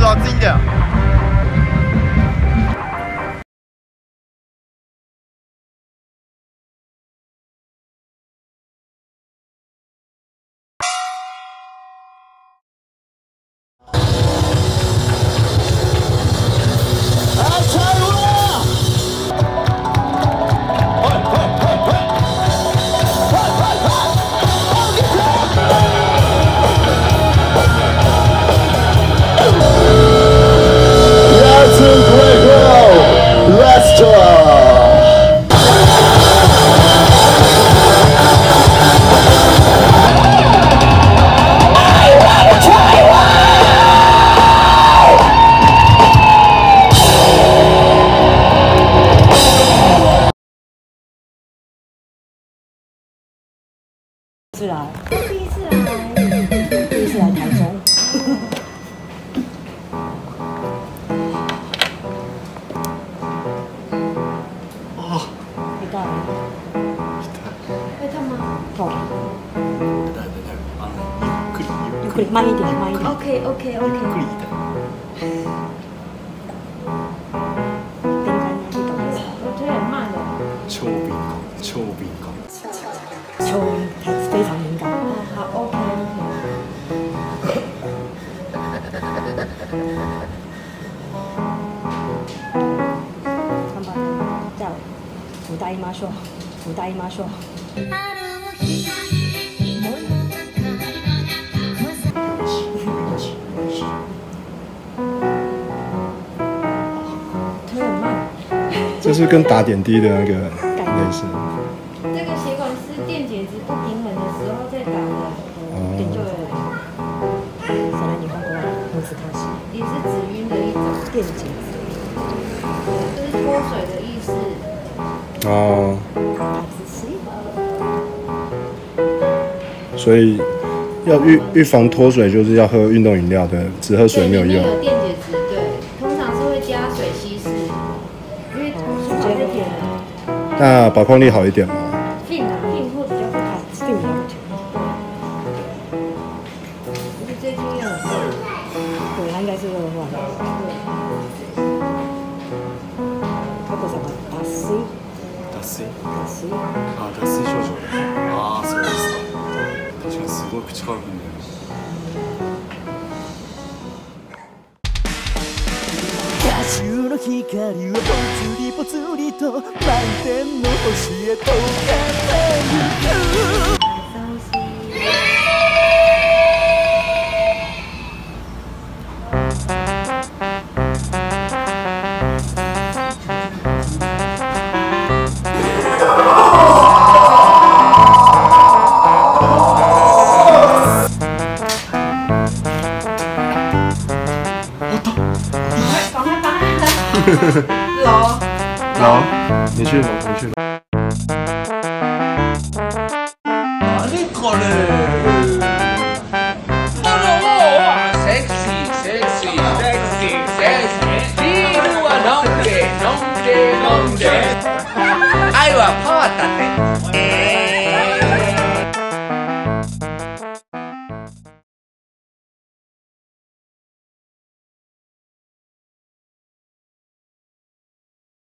老子赢次来，第一次来，第一次来台中。あ痛い会痛吗痛痛い痛い痛いあのゆっくりゆっくり慢一点慢一点？OK OK ゆっく OK。り痛い敏感に痛いです我腿很慢的。超敏感超敏感超 歌いましょう。歌いましょう。腿很慢。这是跟打点滴的那个类似。这个血管是电解质不平衡的时候在打的，点就それ日本語は難しい。也是止晕的一种，電解質。就是脱水的意思。 哦，所以要预预防脱水，就是要喝运动饮料的，只喝水没有用。电解质，对，通常是会加水稀释，因为时饱一点那保控力好一点吗？病的病会比较厉害，对。最重要的，本来应该是话。脱水脱水あ脱水症状ああそうですか確かにすごい口乾くんだよね週の光をぽつりぽつりと満天の星へと向かってゆく 老老，你去，你去。哪里搞嘞？哦哦哦，sexy sexy sexy sexy，美女啊，男的，男的，男 的，哎呀，怕啥？